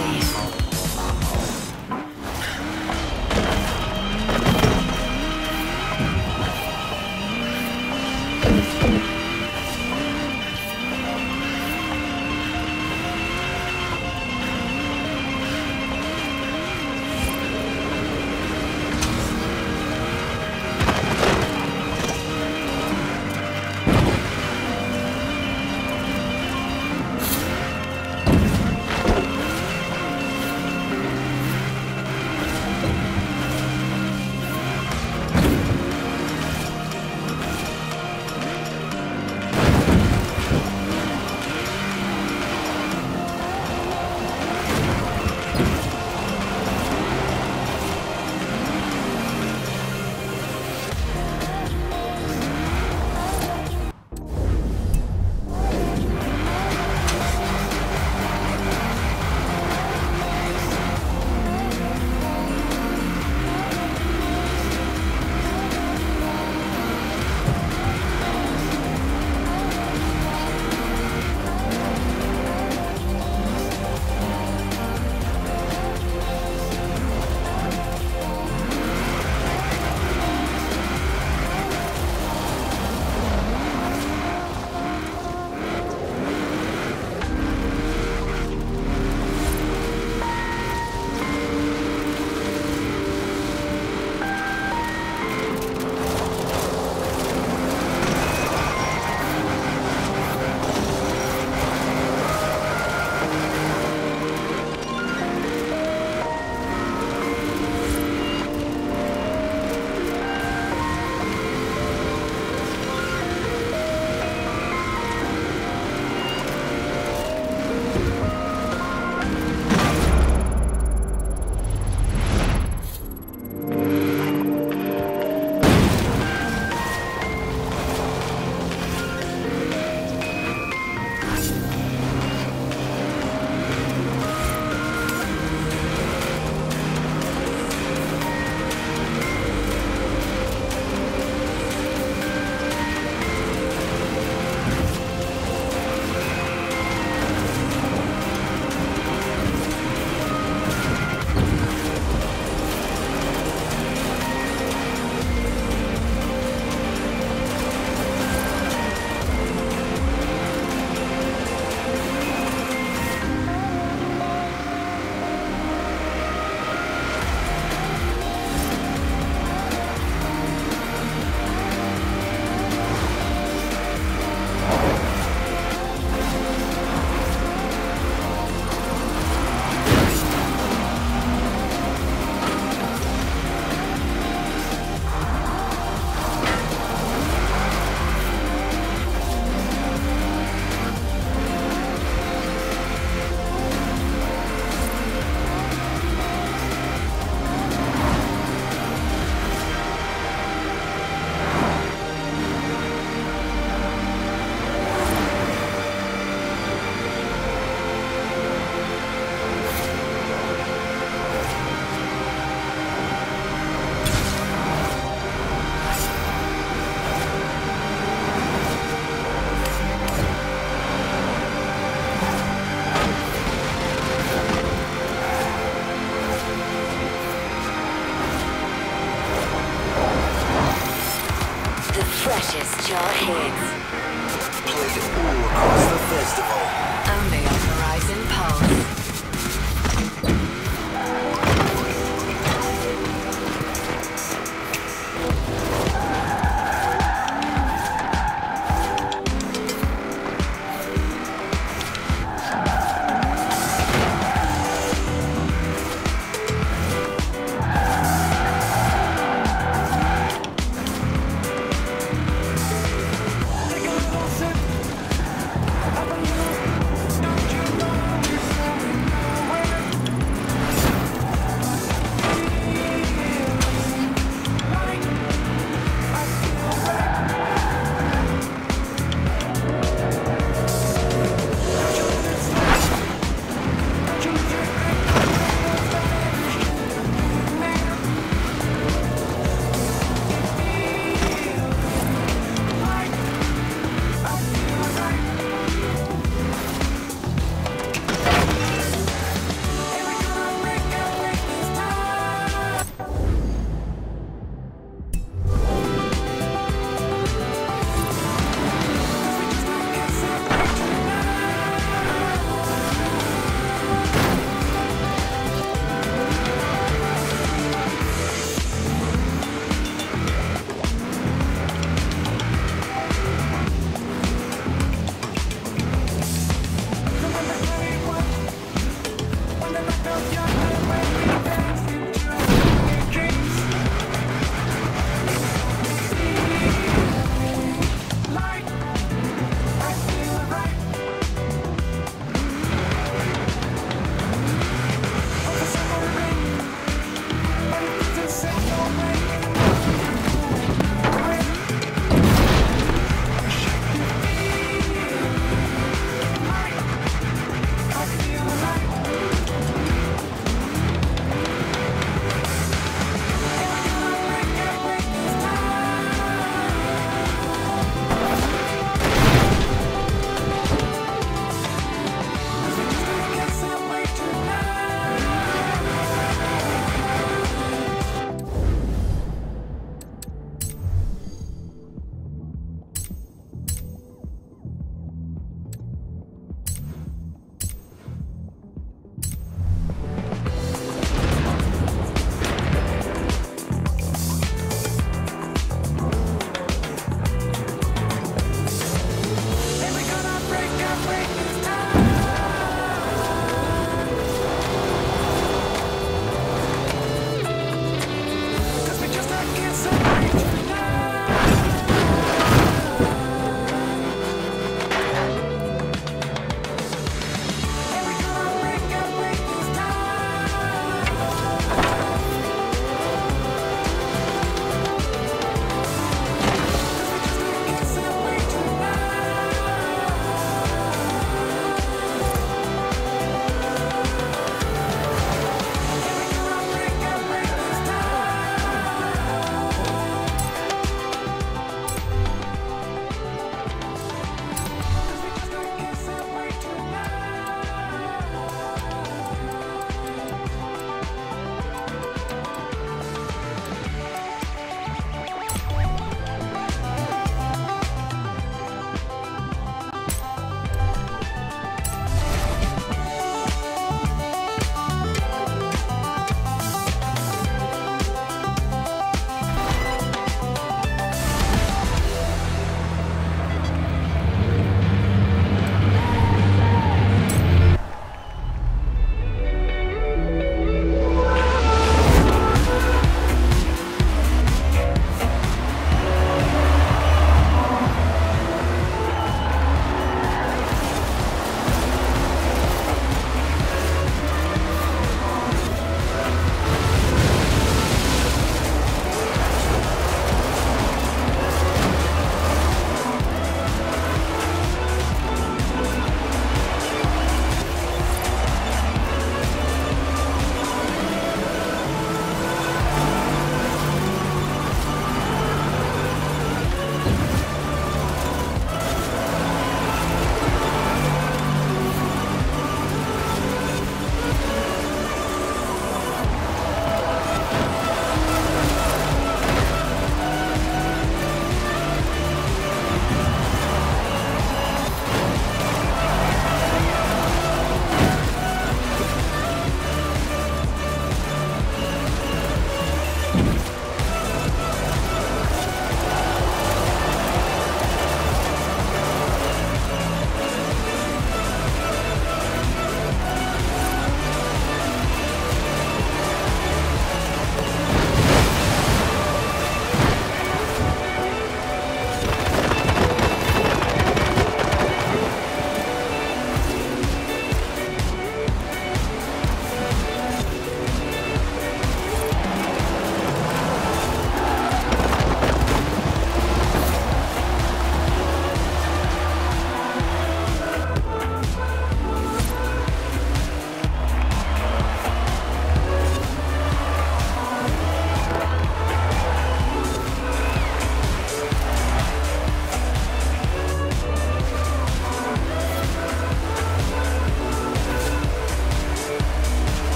disease.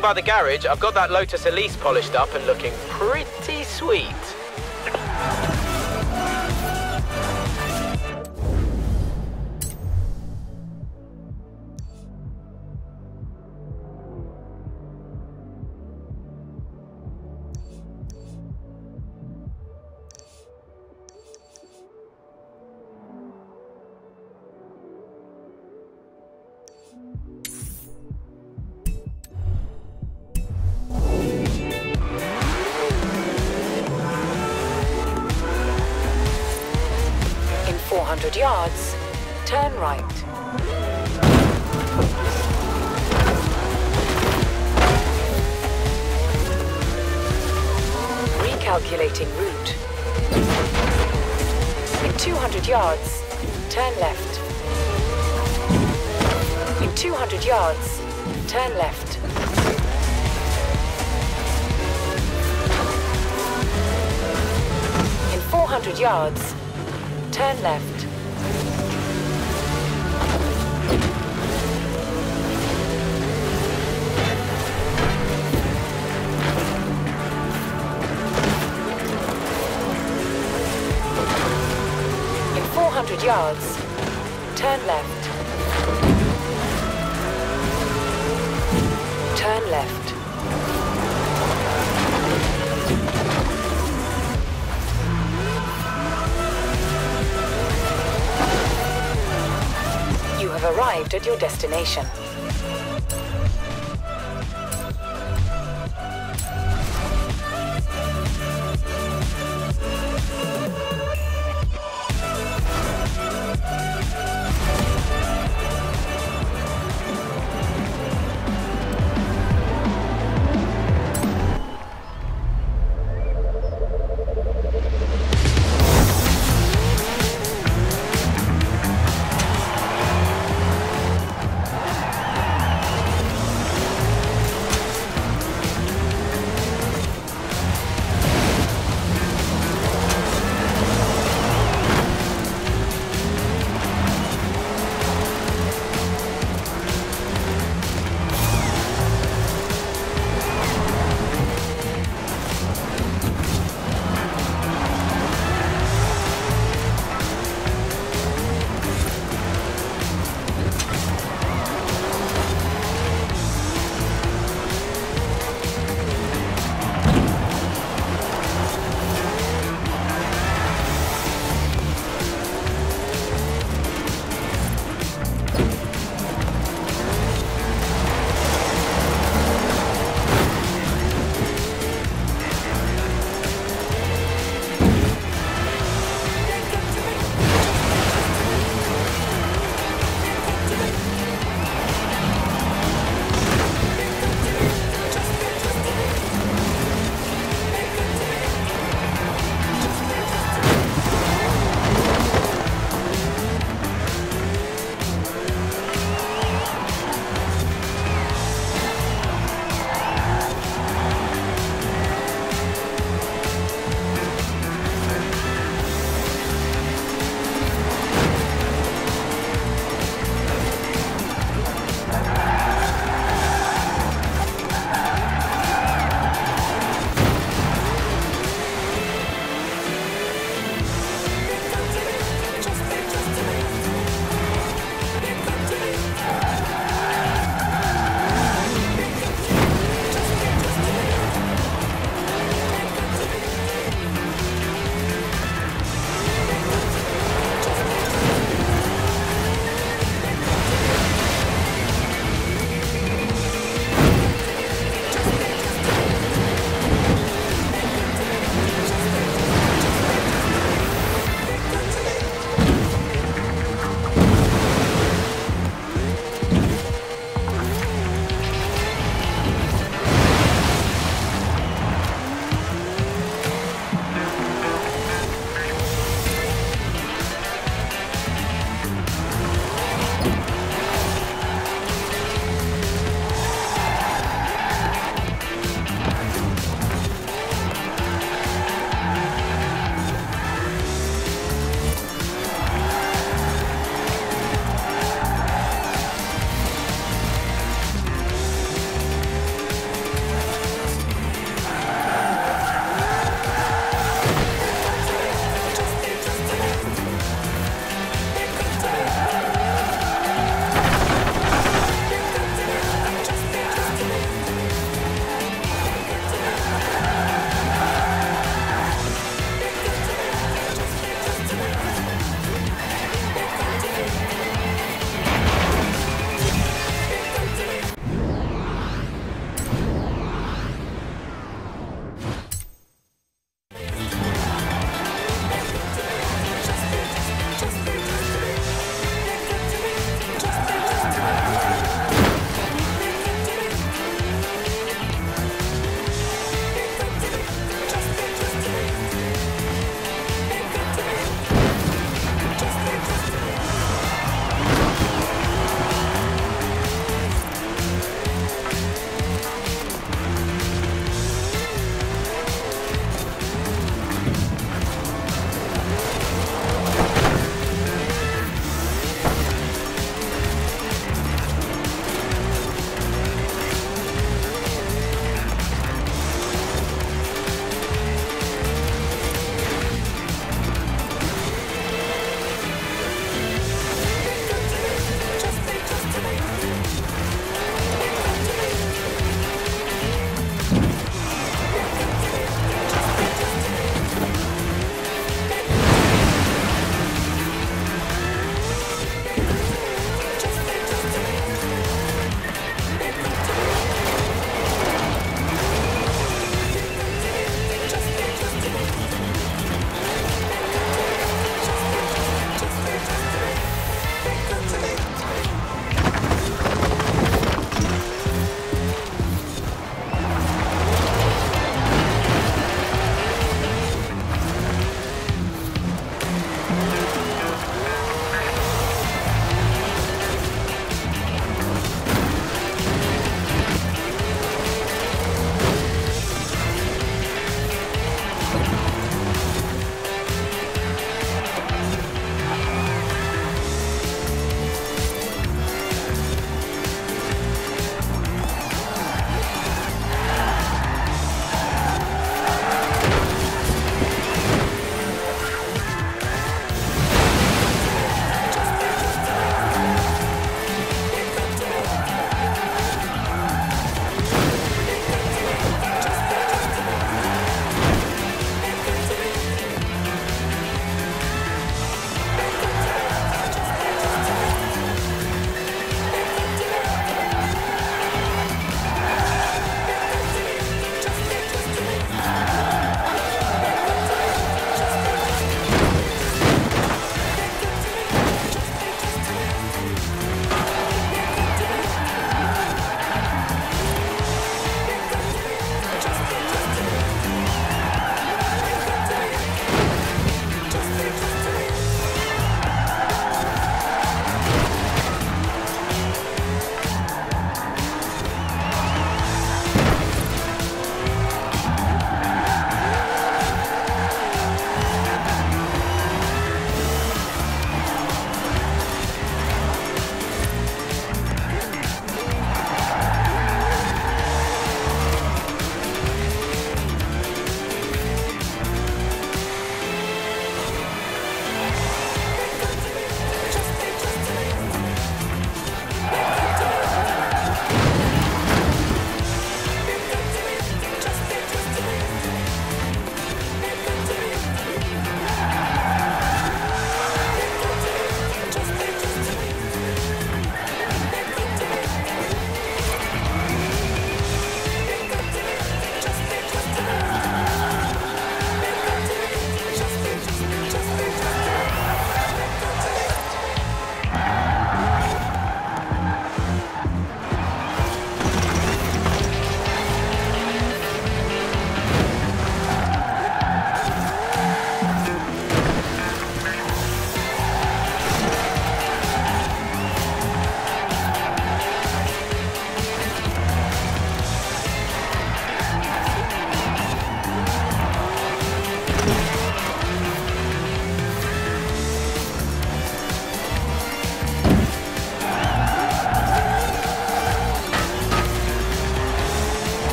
By the garage. I've got that Lotus Elise polished up and looking pretty sweet. 400 yards, turn right. Recalculating route. In 200 yards, turn left. In 200 yards, turn left. In 400 yards, turn left. 400 yards, turn left. Turn left. You have arrived at your destination.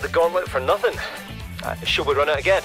The gauntlet for nothing. Uh, should we run it again?